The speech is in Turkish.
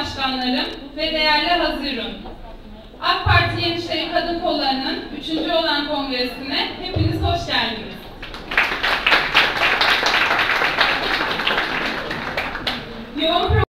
başkanlarım ve değerli hazırım. AK Parti Yenişehir Kadın Kolları'nın 3. olan kongresine hepiniz hoş geldiniz. Yoğun